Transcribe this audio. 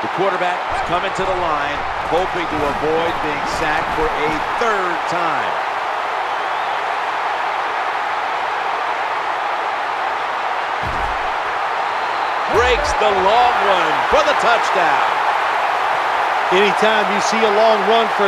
The quarterback is coming to the line, hoping to avoid being sacked for a third time. Breaks the long run for the touchdown. Anytime you see a long run for